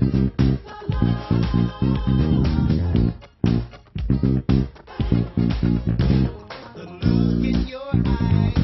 The look in your eyes.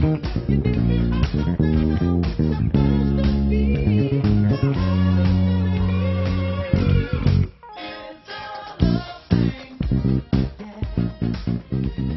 Thank Mm-hmm.